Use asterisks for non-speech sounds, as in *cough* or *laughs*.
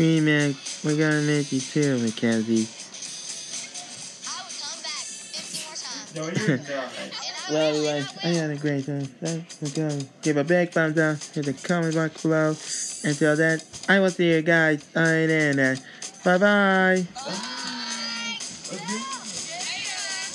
Man, We're gonna make you too, Mackenzie. No, you're *laughs* I Well, would I had a great time. Thanks for going. Give a big thumbs up, hit the comment box below. Until then, I will see you guys on the internet. Bye bye. Bye.